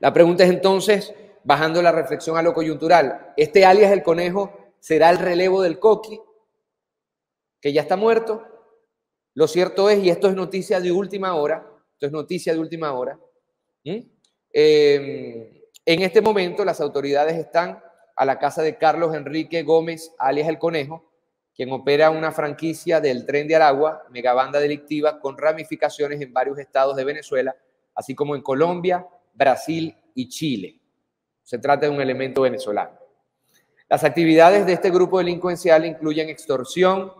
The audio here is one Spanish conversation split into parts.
La pregunta es entonces, bajando la reflexión a lo coyuntural, ¿este alias el conejo será el relevo del coqui, que ya está muerto? Lo cierto es, y esto es noticia de última hora, esto es noticia de última hora, em, en este momento las autoridades están a la casa de Carlos Enrique Gómez, alias El Conejo, quien opera una franquicia del tren de Aragua, megabanda delictiva, con ramificaciones en varios estados de Venezuela, así como en Colombia, Brasil y Chile. Se trata de un elemento venezolano. Las actividades de este grupo delincuencial incluyen extorsión,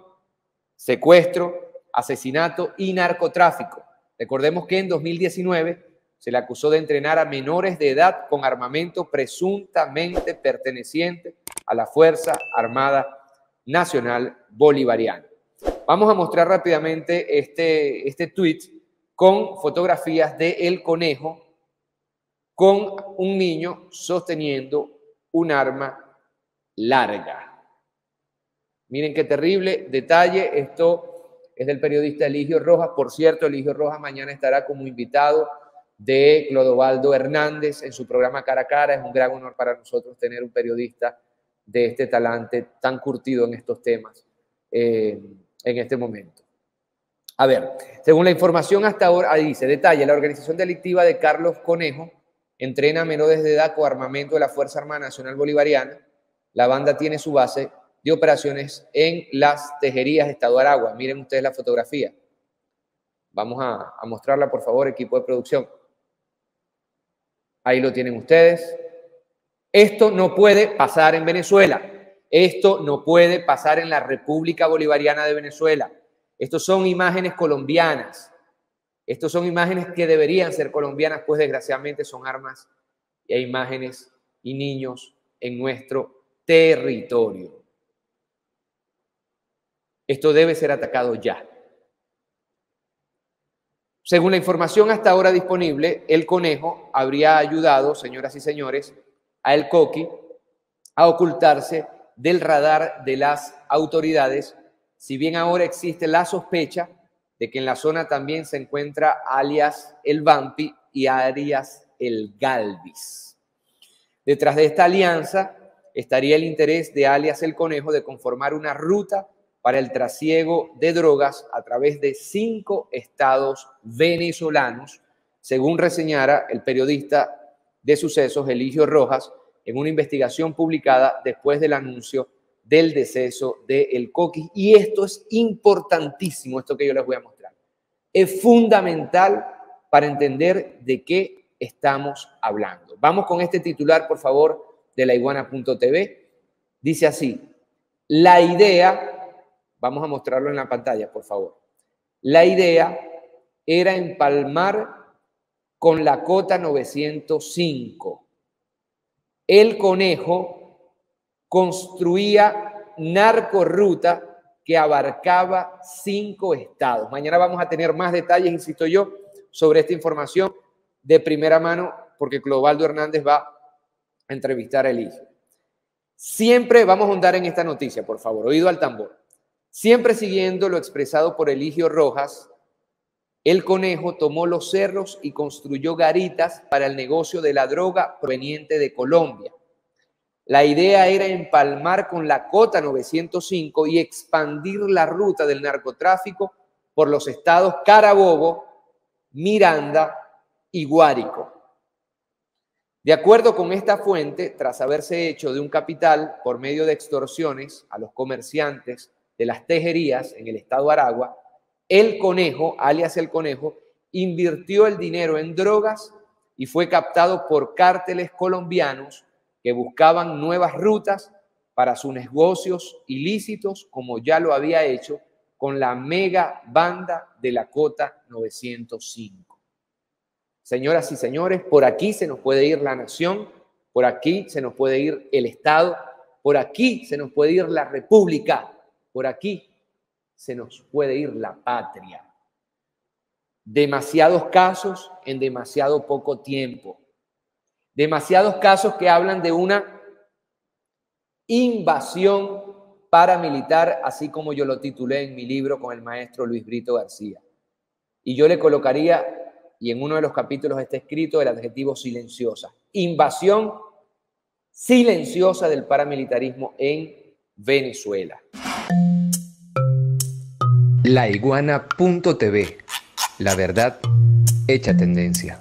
secuestro, asesinato y narcotráfico. Recordemos que en 2019 se le acusó de entrenar a menores de edad con armamento presuntamente perteneciente a la Fuerza Armada Nacional Bolivariana. Vamos a mostrar rápidamente este, este tweet con fotografías de el conejo con un niño sosteniendo un arma larga. Miren qué terrible detalle. Esto es del periodista Eligio Rojas. Por cierto, Eligio Rojas mañana estará como invitado de Clodovaldo Hernández en su programa Cara a Cara. Es un gran honor para nosotros tener un periodista de este talante tan curtido en estos temas eh, en este momento. A ver, según la información hasta ahora, ahí dice, detalle, la organización delictiva de Carlos Conejo entrena menores de edad con armamento de la Fuerza Armada Nacional Bolivariana. La banda tiene su base de operaciones en las tejerías de Estado Aragua. Miren ustedes la fotografía. Vamos a, a mostrarla, por favor, equipo de producción. Ahí lo tienen ustedes. Esto no puede pasar en Venezuela. Esto no puede pasar en la República Bolivariana de Venezuela. Estos son imágenes colombianas. Estos son imágenes que deberían ser colombianas, pues desgraciadamente son armas y imágenes y niños en nuestro territorio. Esto debe ser atacado ya. Según la información hasta ahora disponible, el conejo habría ayudado, señoras y señores, a el coqui a ocultarse del radar de las autoridades, si bien ahora existe la sospecha de que en la zona también se encuentra alias el Vampi y alias el Galvis. Detrás de esta alianza estaría el interés de alias el Conejo de conformar una ruta para el trasiego de drogas a través de cinco estados venezolanos, según reseñara el periodista de sucesos Eligio Rojas en una investigación publicada después del anuncio del deceso de El Coqui. Y esto es importantísimo, esto que yo les voy a mostrar. Es fundamental para entender de qué estamos hablando. Vamos con este titular, por favor, de la iguana.tv. Dice así, la idea, vamos a mostrarlo en la pantalla, por favor. La idea era empalmar con la cota 905. El conejo construía narcoruta que abarcaba cinco estados. Mañana vamos a tener más detalles, insisto yo, sobre esta información de primera mano, porque Clovaldo Hernández va a entrevistar a Eligio. Siempre vamos a ahondar en esta noticia, por favor, oído al tambor. Siempre siguiendo lo expresado por Eligio Rojas, el conejo tomó los cerros y construyó garitas para el negocio de la droga proveniente de Colombia. La idea era empalmar con la cota 905 y expandir la ruta del narcotráfico por los estados Carabobo, Miranda y Guárico. De acuerdo con esta fuente, tras haberse hecho de un capital por medio de extorsiones a los comerciantes de las tejerías en el estado Aragua, el conejo, alias el conejo, invirtió el dinero en drogas y fue captado por cárteles colombianos que buscaban nuevas rutas para sus negocios ilícitos, como ya lo había hecho con la mega banda de la Cota 905. Señoras y señores, por aquí se nos puede ir la nación, por aquí se nos puede ir el Estado, por aquí se nos puede ir la República, por aquí se nos puede ir la patria. Demasiados casos en demasiado poco tiempo. Demasiados casos que hablan de una invasión paramilitar, así como yo lo titulé en mi libro con el maestro Luis Brito García. Y yo le colocaría, y en uno de los capítulos está escrito el adjetivo silenciosa, invasión silenciosa del paramilitarismo en Venezuela. La iguana.tv, la verdad hecha tendencia.